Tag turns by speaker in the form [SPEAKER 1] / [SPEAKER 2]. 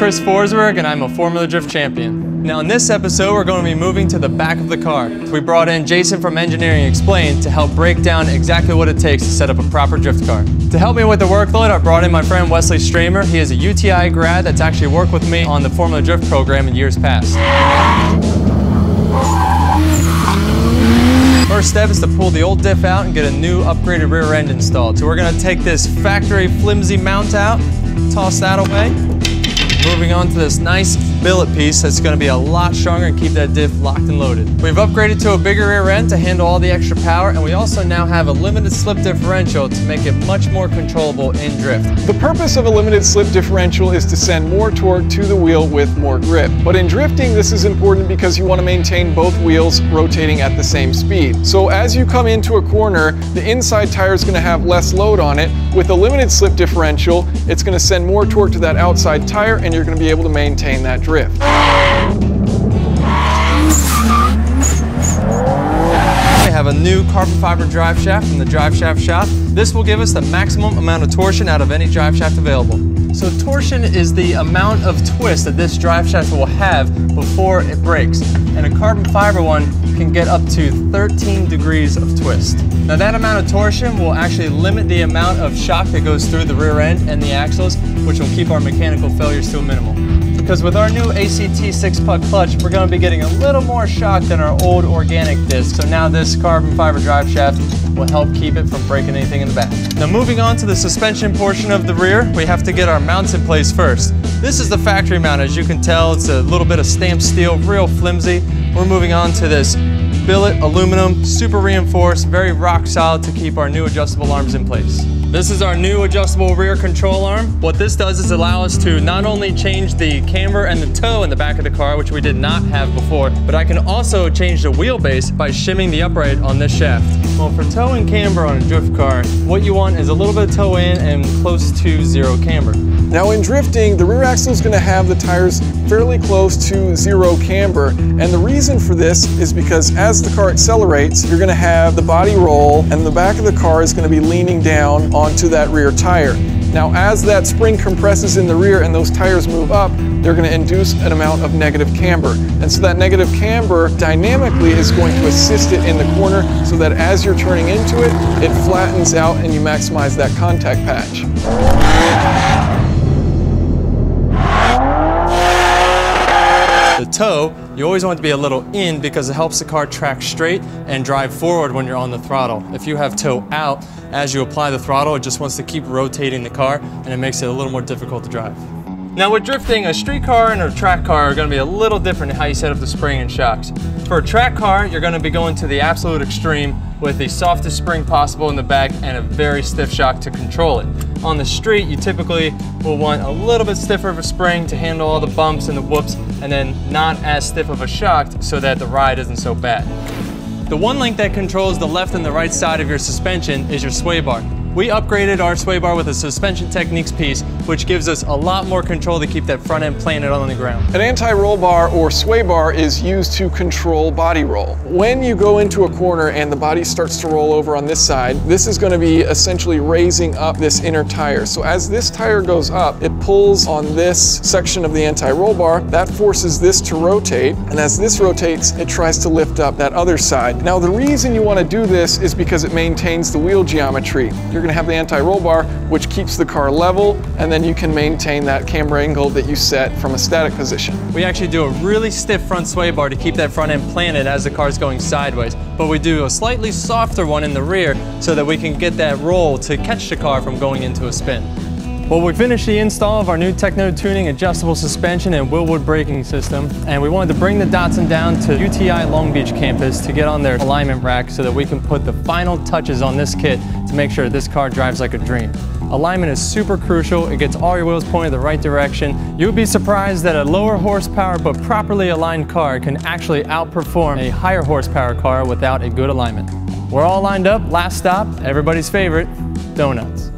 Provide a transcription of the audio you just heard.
[SPEAKER 1] Chris Forsberg and I'm a Formula Drift champion. Now in this episode we're going to be moving to the back of the car. We brought in Jason from Engineering Explained to help break down exactly what it takes to set up a proper drift car. To help me with the workload I brought in my friend Wesley Stramer. He is a UTI grad that's actually worked with me on the Formula Drift program in years past. First step is to pull the old diff out and get a new upgraded rear end installed. So we're gonna take this factory flimsy mount out, toss that away. Moving on to this nice billet piece that's going to be a lot stronger and keep that diff locked and loaded. We've upgraded to a bigger rear end to handle all the extra power and we also now have a limited slip differential to make it much more controllable in drift.
[SPEAKER 2] The purpose of a limited slip differential is to send more torque to the wheel with more grip. But in drifting this is important because you want to maintain both wheels rotating at the same speed. So as you come into a corner, the inside tire is going to have less load on it. With a limited slip differential, it's going to send more torque to that outside tire and you're going to be able to maintain that drift. We
[SPEAKER 1] have a new carbon fiber drive shaft from the Drive Shaft shop. This will give us the maximum amount of torsion out of any drive shaft available. So torsion is the amount of twist that this drive shaft will have before it breaks. And a carbon fiber one can get up to 13 degrees of twist. Now that amount of torsion will actually limit the amount of shock that goes through the rear end and the axles, which will keep our mechanical failures to a minimal because with our new ACT 6 puck clutch, we're going to be getting a little more shock than our old organic disc. So now this carbon fiber drive shaft will help keep it from breaking anything in the back. Now moving on to the suspension portion of the rear, we have to get our mounts in place first. This is the factory mount. As you can tell, it's a little bit of stamped steel, real flimsy. We're moving on to this billet aluminum, super reinforced, very rock solid to keep our new adjustable arms in place. This is our new adjustable rear control arm. What this does is allow us to not only change the camber and the toe in the back of the car, which we did not have before, but I can also change the wheelbase by shimming the upright on this shaft. Well, for toe and camber on a drift car, what you want is a little bit of toe in and close to zero camber.
[SPEAKER 2] Now in drifting, the rear axle is going to have the tires fairly close to zero camber. And the reason for this is because as the car accelerates, you're going to have the body roll and the back of the car is going to be leaning down onto that rear tire. Now as that spring compresses in the rear and those tires move up, they're going to induce an amount of negative camber. And so that negative camber dynamically is going to assist it in the corner so that as you're turning into it, it flattens out and you maximize that contact patch.
[SPEAKER 1] Toe, you always want to be a little in because it helps the car track straight and drive forward when you're on the throttle. If you have toe out, as you apply the throttle, it just wants to keep rotating the car and it makes it a little more difficult to drive. Now with drifting, a street car and a track car are going to be a little different in how you set up the spring and shocks. For a track car, you're going to be going to the absolute extreme with the softest spring possible in the back and a very stiff shock to control it. On the street, you typically will want a little bit stiffer of a spring to handle all the bumps and the whoops, and then not as stiff of a shock so that the ride isn't so bad. The one link that controls the left and the right side of your suspension is your sway bar. We upgraded our sway bar with a suspension techniques piece, which gives us a lot more control to keep that front end planted on the ground.
[SPEAKER 2] An anti-roll bar or sway bar is used to control body roll. When you go into a corner and the body starts to roll over on this side, this is going to be essentially raising up this inner tire. So as this tire goes up, it pulls on this section of the anti-roll bar. That forces this to rotate, and as this rotates, it tries to lift up that other side. Now the reason you want to do this is because it maintains the wheel geometry. You're you're to have the anti-roll bar, which keeps the car level, and then you can maintain that camber angle that you set from a static position.
[SPEAKER 1] We actually do a really stiff front sway bar to keep that front end planted as the car is going sideways, but we do a slightly softer one in the rear so that we can get that roll to catch the car from going into a spin. Well, we finished the install of our new Techno Tuning adjustable suspension and Wilwood braking system, and we wanted to bring the Datsun down to UTI Long Beach campus to get on their alignment rack so that we can put the final touches on this kit to make sure this car drives like a dream. Alignment is super crucial. It gets all your wheels pointed the right direction. You would be surprised that a lower horsepower but properly aligned car can actually outperform a higher horsepower car without a good alignment. We're all lined up, last stop, everybody's favorite, donuts.